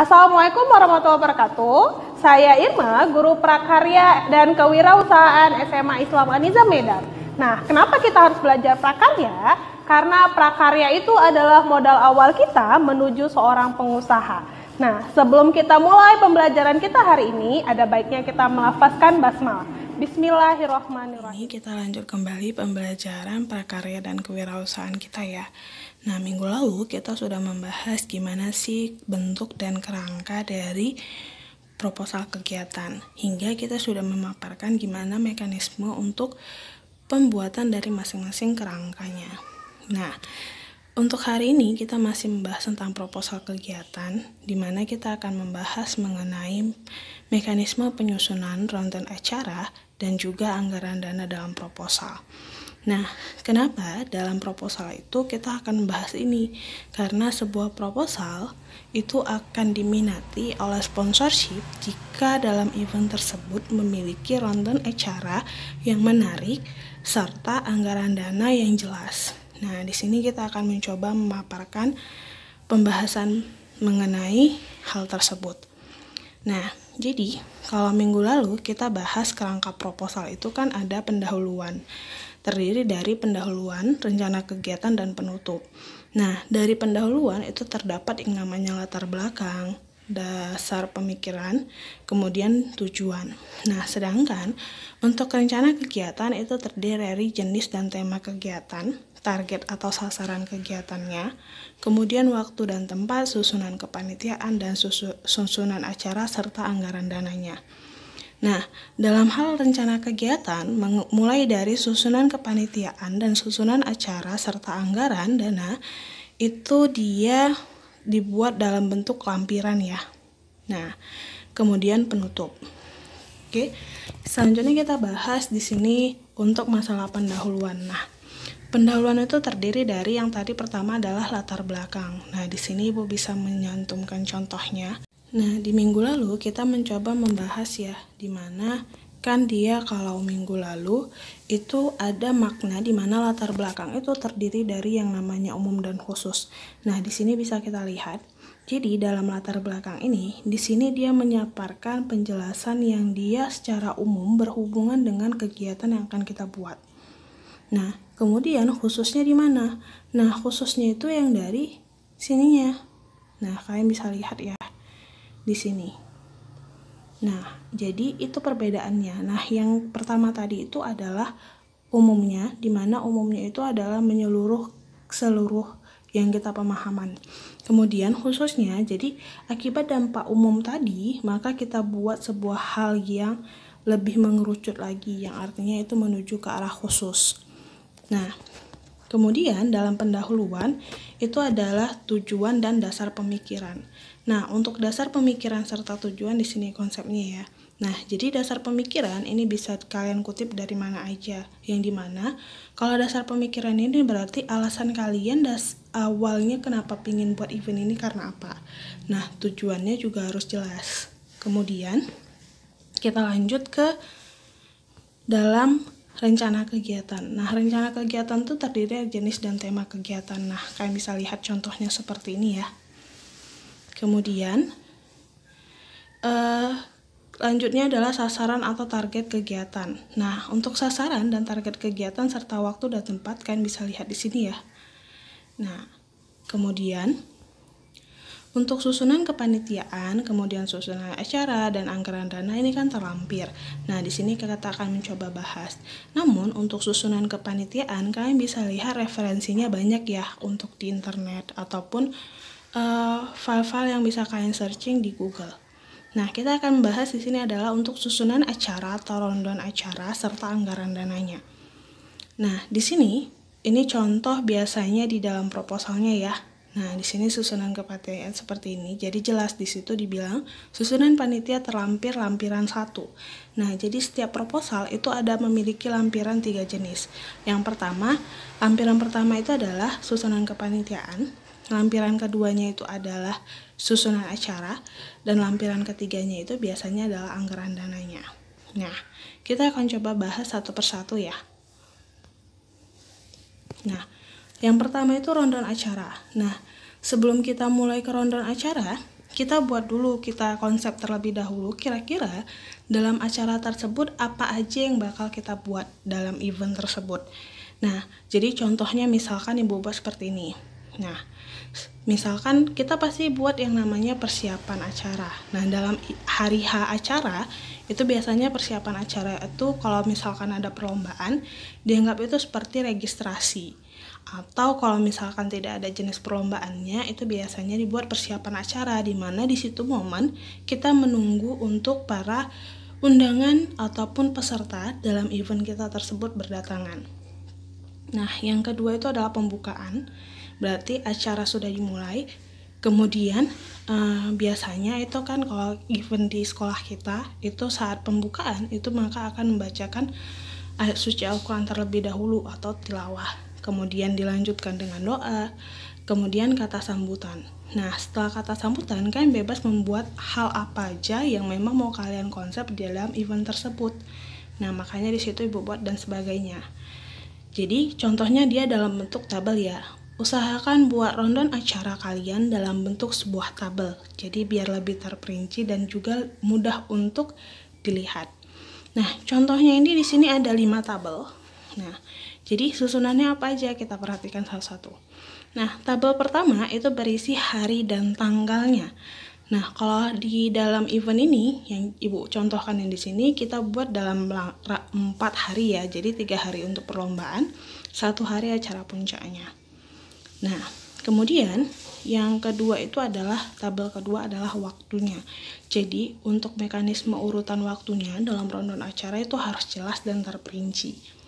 Assalamualaikum warahmatullahi wabarakatuh. Saya Irma, guru prakarya dan kewirausahaan SMA Islam Aniza Medan. Nah, kenapa kita harus belajar prakarya? Karena prakarya itu adalah modal awal kita menuju seorang pengusaha. Nah, sebelum kita mulai pembelajaran kita hari ini, ada baiknya kita melafazkan basmalah. Bismillahirrahmanirrahim. Ini kita lanjut kembali pembelajaran prakarya dan kewirausahaan kita ya. Nah, minggu lalu kita sudah membahas gimana sih bentuk dan kerangka dari proposal kegiatan. Hingga kita sudah memaparkan gimana mekanisme untuk pembuatan dari masing-masing kerangkanya. Nah, untuk hari ini kita masih membahas tentang proposal kegiatan, di mana kita akan membahas mengenai mekanisme penyusunan rundown acara dan juga anggaran dana dalam proposal. Nah, kenapa dalam proposal itu kita akan membahas ini? Karena sebuah proposal itu akan diminati oleh sponsorship jika dalam event tersebut memiliki rundown acara yang menarik serta anggaran dana yang jelas. Nah, di sini kita akan mencoba memaparkan pembahasan mengenai hal tersebut. Nah, jadi kalau minggu lalu kita bahas kerangka proposal itu kan ada pendahuluan terdiri dari pendahuluan, rencana kegiatan, dan penutup. Nah, dari pendahuluan itu terdapat yang namanya latar belakang, dasar pemikiran, kemudian tujuan. Nah, sedangkan untuk rencana kegiatan itu terdiri dari jenis dan tema kegiatan, target atau sasaran kegiatannya, kemudian waktu dan tempat, susunan kepanitiaan, dan susunan acara, serta anggaran dananya. Nah, dalam hal rencana kegiatan, mulai dari susunan kepanitiaan dan susunan acara serta anggaran dana, itu dia dibuat dalam bentuk lampiran ya. Nah, kemudian penutup. Oke, selanjutnya kita bahas di sini untuk masalah pendahuluan. Nah, pendahuluan itu terdiri dari yang tadi pertama adalah latar belakang. Nah, di sini Ibu bisa menyantumkan contohnya. Nah, di minggu lalu kita mencoba membahas ya, di mana kan dia kalau minggu lalu itu ada makna di mana latar belakang itu terdiri dari yang namanya umum dan khusus. Nah, di sini bisa kita lihat. Jadi dalam latar belakang ini, di sini dia menyaparkan penjelasan yang dia secara umum berhubungan dengan kegiatan yang akan kita buat. Nah, kemudian khususnya di mana? Nah, khususnya itu yang dari sininya. Nah, kalian bisa lihat ya di sini. Nah, jadi itu perbedaannya. Nah, yang pertama tadi itu adalah umumnya, di mana umumnya itu adalah menyeluruh seluruh yang kita pemahaman. Kemudian khususnya, jadi akibat dampak umum tadi, maka kita buat sebuah hal yang lebih mengerucut lagi, yang artinya itu menuju ke arah khusus. Nah, kemudian dalam pendahuluan itu adalah tujuan dan dasar pemikiran. Nah, untuk dasar pemikiran serta tujuan di sini konsepnya ya. Nah, jadi dasar pemikiran ini bisa kalian kutip dari mana aja. Yang di mana, kalau dasar pemikiran ini berarti alasan kalian das awalnya kenapa pingin buat event ini karena apa. Nah, tujuannya juga harus jelas. Kemudian, kita lanjut ke dalam rencana kegiatan. Nah, rencana kegiatan itu terdiri dari jenis dan tema kegiatan. Nah, kalian bisa lihat contohnya seperti ini ya. Kemudian, uh, lanjutnya adalah sasaran atau target kegiatan. Nah, untuk sasaran dan target kegiatan serta waktu dan tempat kalian bisa lihat di sini ya. Nah, kemudian untuk susunan kepanitiaan, kemudian susunan acara dan anggaran dana ini kan terlampir. Nah, di sini kita akan mencoba bahas. Namun, untuk susunan kepanitiaan kalian bisa lihat referensinya banyak ya untuk di internet ataupun Eh, file-file uh, yang bisa kalian searching di Google. Nah, kita akan membahas di sini adalah untuk susunan acara atau rundown acara serta anggaran dananya. Nah, di sini ini contoh biasanya di dalam proposalnya ya. Nah, di sini susunan kepanitiaan seperti ini. Jadi jelas di situ dibilang susunan panitia terlampir lampiran satu. Nah, jadi setiap proposal itu ada memiliki lampiran tiga jenis. Yang pertama, lampiran pertama itu adalah susunan kepanitiaan. Lampiran keduanya itu adalah susunan acara dan lampiran ketiganya itu biasanya adalah anggaran dananya. Nah, kita akan coba bahas satu persatu ya. Nah, yang pertama itu rundown acara. Nah, sebelum kita mulai ke rundown acara, kita buat dulu kita konsep terlebih dahulu kira-kira dalam acara tersebut apa aja yang bakal kita buat dalam event tersebut. Nah, jadi contohnya misalkan ibu buat seperti ini. Nah, misalkan kita pasti buat yang namanya persiapan acara. Nah, dalam hari H acara itu biasanya persiapan acara itu kalau misalkan ada perlombaan dianggap itu seperti registrasi atau kalau misalkan tidak ada jenis perlombaannya itu biasanya dibuat persiapan acara di mana di situ momen kita menunggu untuk para undangan ataupun peserta dalam event kita tersebut berdatangan. Nah, yang kedua itu adalah pembukaan. Berarti acara sudah dimulai. Kemudian uh, biasanya itu kan kalau event di sekolah kita itu saat pembukaan itu maka akan membacakan ayat suci Al-Quran terlebih dahulu atau tilawah kemudian dilanjutkan dengan doa, kemudian kata sambutan. Nah, setelah kata sambutan, kalian bebas membuat hal apa aja yang memang mau kalian konsep di dalam event tersebut. Nah, makanya di situ ibu buat dan sebagainya. Jadi, contohnya dia dalam bentuk tabel ya. Usahakan buat rondon acara kalian dalam bentuk sebuah tabel. Jadi biar lebih terperinci dan juga mudah untuk dilihat. Nah, contohnya ini di sini ada 5 tabel. Nah, jadi susunannya apa aja kita perhatikan satu-satu. Nah, tabel pertama itu berisi hari dan tanggalnya. Nah, kalau di dalam event ini yang Ibu contohkan yang di sini kita buat dalam empat hari ya. Jadi tiga hari untuk perlombaan, satu hari acara puncaknya. Nah, kemudian yang kedua itu adalah tabel kedua adalah waktunya. Jadi, untuk mekanisme urutan waktunya dalam rondon acara itu harus jelas dan terperinci.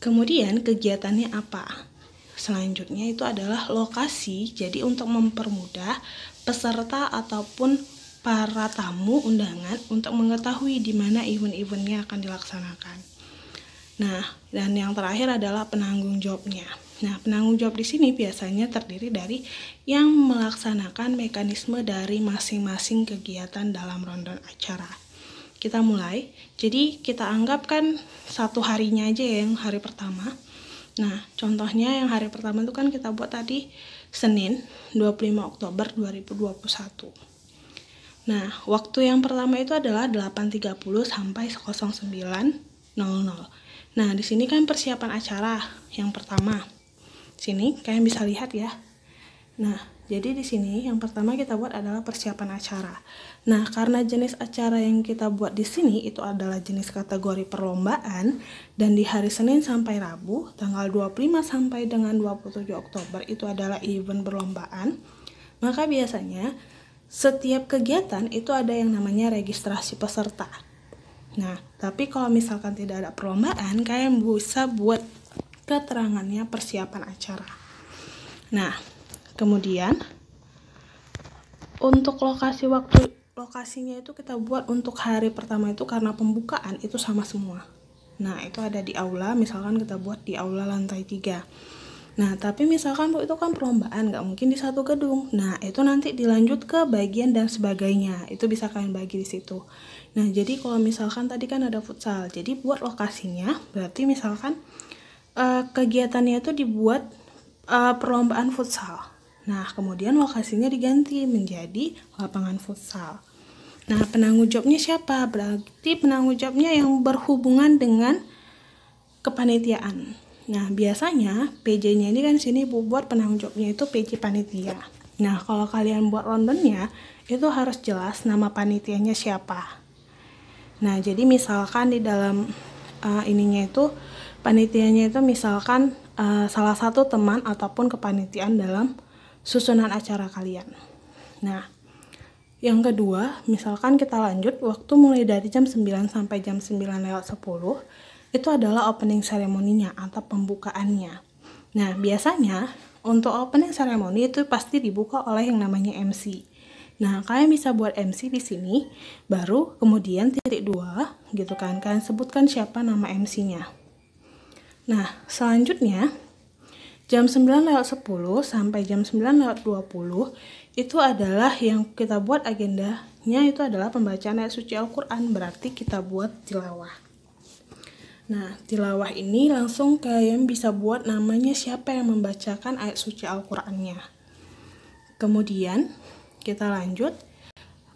Kemudian kegiatannya apa? Selanjutnya itu adalah lokasi. Jadi untuk mempermudah peserta ataupun para tamu undangan untuk mengetahui di mana event-eventnya akan dilaksanakan. Nah, dan yang terakhir adalah penanggung jawabnya. Nah, penanggung jawab di sini biasanya terdiri dari yang melaksanakan mekanisme dari masing-masing kegiatan dalam rondon acara kita mulai. Jadi kita anggap kan satu harinya aja ya yang hari pertama. Nah, contohnya yang hari pertama itu kan kita buat tadi Senin 25 Oktober 2021. Nah, waktu yang pertama itu adalah 8.30 sampai 09.00. Nah, di sini kan persiapan acara yang pertama. Sini kalian bisa lihat ya. Nah, jadi di sini yang pertama kita buat adalah persiapan acara. Nah, karena jenis acara yang kita buat di sini itu adalah jenis kategori perlombaan dan di hari Senin sampai Rabu tanggal 25 sampai dengan 27 Oktober itu adalah event perlombaan, maka biasanya setiap kegiatan itu ada yang namanya registrasi peserta. Nah, tapi kalau misalkan tidak ada perlombaan, kalian bisa buat keterangannya persiapan acara. Nah, Kemudian untuk lokasi waktu lokasinya itu kita buat untuk hari pertama itu karena pembukaan itu sama semua. Nah, itu ada di aula, misalkan kita buat di aula lantai 3. Nah, tapi misalkan Bu itu kan perlombaan, nggak mungkin di satu gedung. Nah, itu nanti dilanjut ke bagian dan sebagainya. Itu bisa kalian bagi di situ. Nah, jadi kalau misalkan tadi kan ada futsal, jadi buat lokasinya, berarti misalkan uh, kegiatannya itu dibuat uh, perlombaan futsal. Nah, kemudian lokasinya diganti menjadi lapangan futsal. Nah, penanggung jawabnya siapa? Berarti penanggung jawabnya yang berhubungan dengan kepanitiaan. Nah, biasanya PJ-nya ini kan sini Bu buat penanggung jawabnya itu PJ panitia. Nah, kalau kalian buat Londonnya, itu harus jelas nama panitianya siapa. Nah, jadi misalkan di dalam uh, ininya itu panitianya itu misalkan uh, salah satu teman ataupun kepanitiaan dalam susunan acara kalian. Nah, yang kedua, misalkan kita lanjut waktu mulai dari jam 9 sampai jam 9 lewat 10 itu adalah opening seremoninya atau pembukaannya. Nah, biasanya untuk opening seremoni itu pasti dibuka oleh yang namanya MC. Nah, kalian bisa buat MC di sini, baru kemudian titik dua, gitu kan. Kalian sebutkan siapa nama MC-nya. Nah, selanjutnya jam 9 lewat 10 sampai jam 9 lewat 20 itu adalah yang kita buat agendanya itu adalah pembacaan ayat suci Al-Quran berarti kita buat tilawah nah tilawah ini langsung kalian bisa buat namanya siapa yang membacakan ayat suci Al-Qurannya kemudian kita lanjut.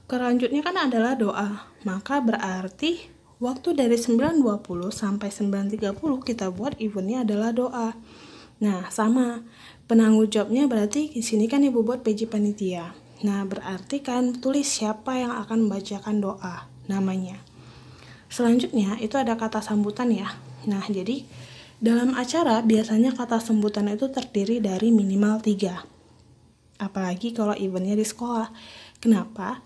Kelanjutnya kan adalah doa. Maka berarti waktu dari 9.20 sampai 9.30 kita buat eventnya adalah doa. Nah, sama. Penanggung jawabnya berarti di sini kan ibu buat PJ panitia. Nah, berarti kan tulis siapa yang akan membacakan doa namanya. Selanjutnya itu ada kata sambutan ya. Nah, jadi dalam acara biasanya kata sambutan itu terdiri dari minimal tiga. Apalagi kalau eventnya di sekolah. Kenapa?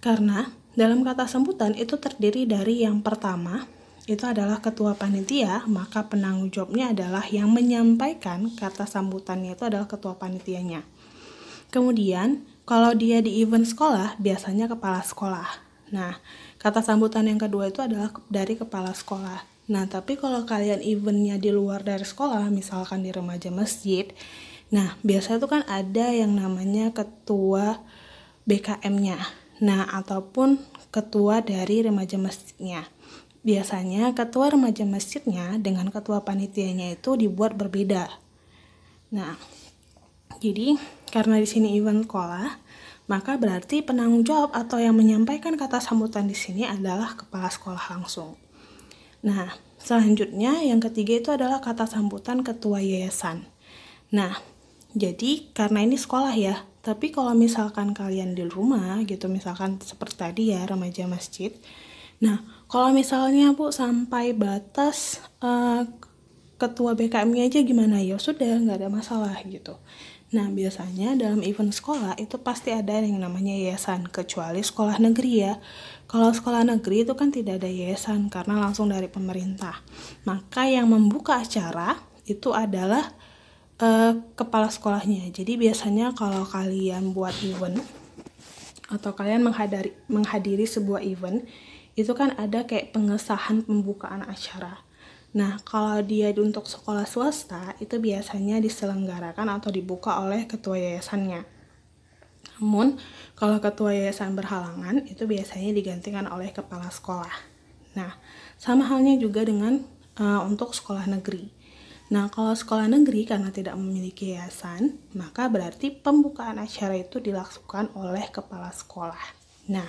Karena dalam kata sambutan itu terdiri dari yang pertama, itu adalah ketua panitia, maka penanggung jawabnya adalah yang menyampaikan kata sambutannya itu adalah ketua panitianya. Kemudian, kalau dia di event sekolah, biasanya kepala sekolah. Nah, kata sambutan yang kedua itu adalah dari kepala sekolah. Nah, tapi kalau kalian eventnya di luar dari sekolah, misalkan di remaja masjid, nah, biasanya itu kan ada yang namanya ketua BKM-nya. Nah, ataupun ketua dari remaja masjidnya. Biasanya ketua remaja masjidnya dengan ketua panitianya itu dibuat berbeda. Nah, jadi karena di sini event sekolah, maka berarti penanggung jawab atau yang menyampaikan kata sambutan di sini adalah kepala sekolah langsung. Nah, selanjutnya yang ketiga itu adalah kata sambutan ketua yayasan. Nah, jadi karena ini sekolah ya, tapi kalau misalkan kalian di rumah gitu, misalkan seperti tadi ya remaja masjid. Nah, kalau misalnya Bu sampai batas uh, ketua BKM-nya aja gimana ya sudah nggak ada masalah gitu. Nah, biasanya dalam event sekolah itu pasti ada yang namanya yayasan, kecuali sekolah negeri ya. Kalau sekolah negeri itu kan tidak ada yayasan karena langsung dari pemerintah. Maka yang membuka acara itu adalah uh, kepala sekolahnya. Jadi biasanya kalau kalian buat event atau kalian menghadiri menghadiri sebuah event itu kan ada kayak pengesahan pembukaan acara. Nah, kalau dia untuk sekolah swasta itu biasanya diselenggarakan atau dibuka oleh ketua yayasannya. Namun, kalau ketua yayasan berhalangan itu biasanya digantikan oleh kepala sekolah. Nah, sama halnya juga dengan uh, untuk sekolah negeri. Nah, kalau sekolah negeri karena tidak memiliki yayasan, maka berarti pembukaan acara itu dilakukan oleh kepala sekolah. Nah,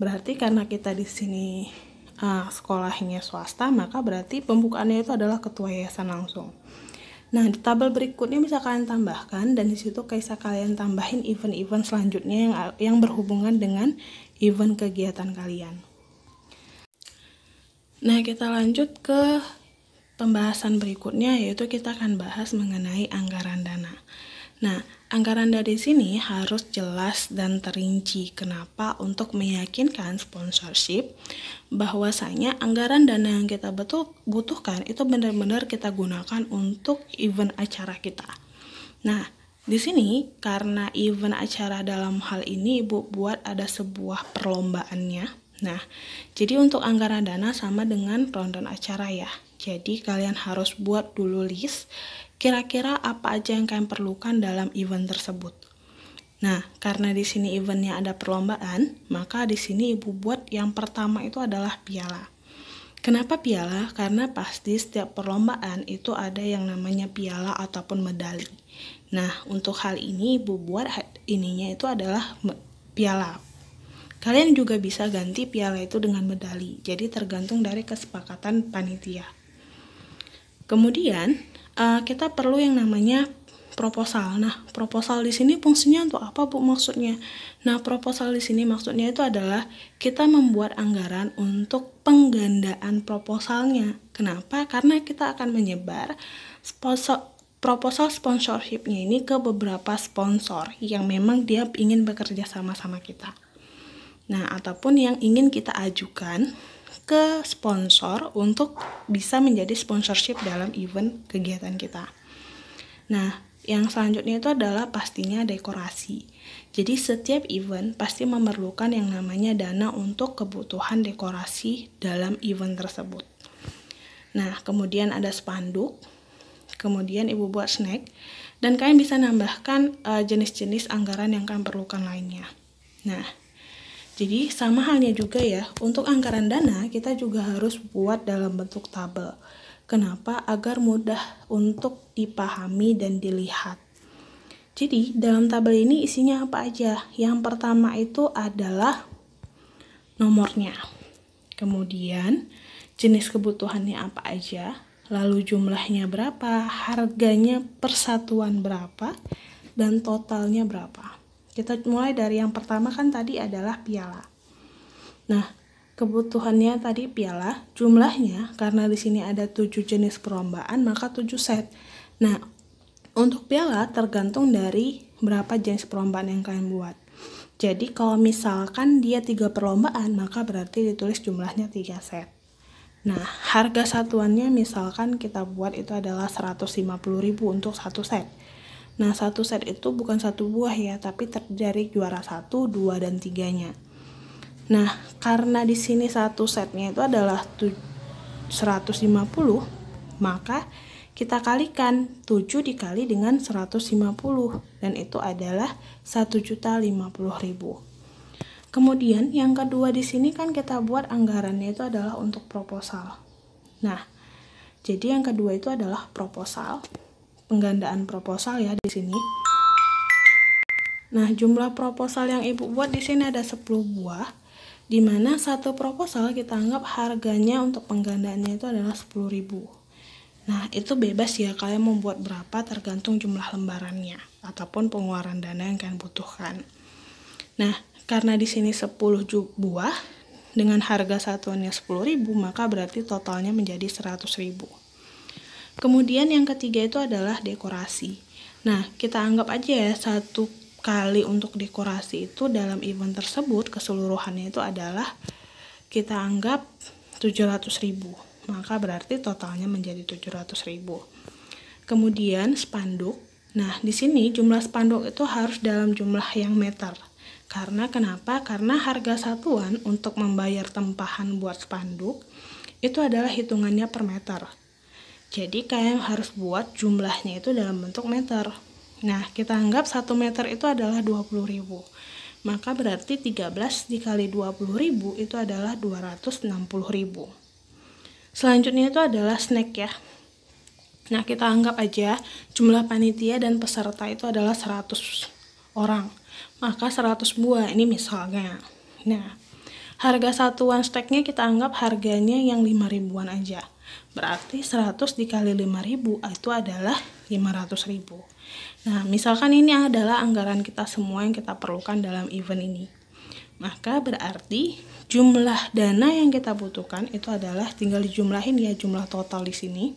berarti karena kita di sini uh, sekolahnya swasta, maka berarti pembukaannya itu adalah ketua yayasan langsung. Nah, di tabel berikutnya bisa kalian tambahkan dan di situ bisa kalian tambahin event-event selanjutnya yang yang berhubungan dengan event kegiatan kalian. Nah, kita lanjut ke pembahasan berikutnya yaitu kita akan bahas mengenai anggaran dana. Nah, anggaran dari sini harus jelas dan terinci. Kenapa? Untuk meyakinkan sponsorship bahwasanya anggaran dana yang kita betul butuhkan itu benar-benar kita gunakan untuk event acara kita. Nah, di sini karena event acara dalam hal ini Ibu buat ada sebuah perlombaannya. Nah, jadi untuk anggaran dana sama dengan rundown acara ya. Jadi kalian harus buat dulu list kira-kira apa aja yang kalian perlukan dalam event tersebut. Nah, karena di sini eventnya ada perlombaan, maka di sini ibu buat yang pertama itu adalah piala. Kenapa piala? Karena pasti setiap perlombaan itu ada yang namanya piala ataupun medali. Nah, untuk hal ini ibu buat ininya itu adalah piala. Kalian juga bisa ganti piala itu dengan medali. Jadi tergantung dari kesepakatan panitia. Kemudian uh, kita perlu yang namanya proposal. Nah, proposal di sini fungsinya untuk apa Bu maksudnya? Nah, proposal di sini maksudnya itu adalah kita membuat anggaran untuk penggandaan proposalnya. Kenapa? Karena kita akan menyebar sponsor proposal sponsorshipnya ini ke beberapa sponsor yang memang dia ingin bekerja sama sama kita. Nah, ataupun yang ingin kita ajukan ke sponsor untuk bisa menjadi sponsorship dalam event kegiatan kita. Nah, yang selanjutnya itu adalah pastinya dekorasi. Jadi setiap event pasti memerlukan yang namanya dana untuk kebutuhan dekorasi dalam event tersebut. Nah, kemudian ada spanduk, kemudian ibu buat snack, dan kalian bisa nambahkan eh, jenis-jenis uh, anggaran yang kalian perlukan lainnya. Nah, jadi sama halnya juga ya, untuk anggaran dana kita juga harus buat dalam bentuk tabel. Kenapa? Agar mudah untuk dipahami dan dilihat. Jadi, dalam tabel ini isinya apa aja? Yang pertama itu adalah nomornya. Kemudian, jenis kebutuhannya apa aja, lalu jumlahnya berapa, harganya persatuan berapa, dan totalnya berapa. Kita mulai dari yang pertama kan tadi adalah piala. Nah, kebutuhannya tadi piala, jumlahnya karena di sini ada 7 jenis perlombaan maka 7 set. Nah, untuk piala tergantung dari berapa jenis perlombaan yang kalian buat. Jadi kalau misalkan dia tiga perlombaan, maka berarti ditulis jumlahnya 3 set. Nah, harga satuannya misalkan kita buat itu adalah 150.000 untuk satu set. Nah, satu set itu bukan satu buah ya, tapi terdiri juara satu, dua, dan tiganya. Nah, karena di sini satu setnya itu adalah 150, maka kita kalikan 7 dikali dengan 150 dan itu adalah 1.050.000. Kemudian yang kedua di sini kan kita buat anggarannya itu adalah untuk proposal. Nah, jadi yang kedua itu adalah proposal. Penggandaan proposal ya di sini. Nah, jumlah proposal yang Ibu buat di sini ada 10 buah di mana satu proposal kita anggap harganya untuk penggandaannya itu adalah 10.000. Nah, itu bebas ya kalian mau buat berapa tergantung jumlah lembarannya ataupun pengeluaran dana yang kalian butuhkan. Nah, karena di sini 10 buah dengan harga satuannya 10.000, maka berarti totalnya menjadi 100.000. Kemudian yang ketiga itu adalah dekorasi. Nah, kita anggap aja ya satu kali untuk dekorasi itu dalam event tersebut keseluruhannya itu adalah kita anggap 700.000 maka berarti totalnya menjadi 700 ribu. Kemudian spanduk. Nah, di sini jumlah spanduk itu harus dalam jumlah yang meter. Karena kenapa? Karena harga satuan untuk membayar tempahan buat spanduk itu adalah hitungannya per meter. Jadi kalian harus buat jumlahnya itu dalam bentuk meter. Nah, kita anggap 1 meter itu adalah 20.000. Maka berarti 13 dikali 20.000 itu adalah 260.000. Selanjutnya itu adalah snack ya. Nah, kita anggap aja jumlah panitia dan peserta itu adalah 100 orang. Maka 100 buah ini misalnya. Nah, harga satuan snacknya kita anggap harganya yang 5 ribuan aja. Berarti 100 dikali 5 ribu itu adalah 500 ribu. Nah, misalkan ini adalah anggaran kita semua yang kita perlukan dalam event ini. Maka berarti jumlah dana yang kita butuhkan itu adalah tinggal dijumlahin ya jumlah total di sini.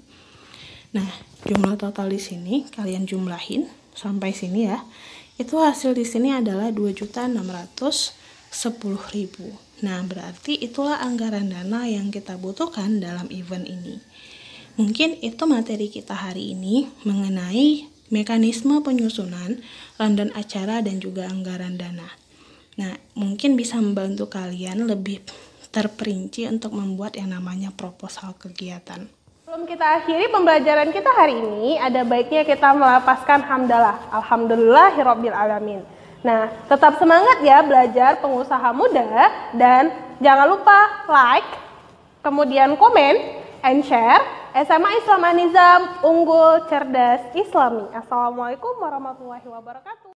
Nah, jumlah total di sini kalian jumlahin sampai sini ya. Itu hasil di sini adalah 2.610.000. Nah, berarti itulah anggaran dana yang kita butuhkan dalam event ini. Mungkin itu materi kita hari ini mengenai mekanisme penyusunan, rundown acara, dan juga anggaran dana. Nah, mungkin bisa membantu kalian lebih terperinci untuk membuat yang namanya proposal kegiatan. Sebelum kita akhiri pembelajaran kita hari ini, ada baiknya kita melapaskan hamdalah. Alhamdulillahirabbil alamin. Nah, tetap semangat ya belajar pengusaha muda dan jangan lupa like, kemudian komen, and share. SMA Islam Anizam unggul cerdas Islami. Assalamualaikum warahmatullahi wabarakatuh.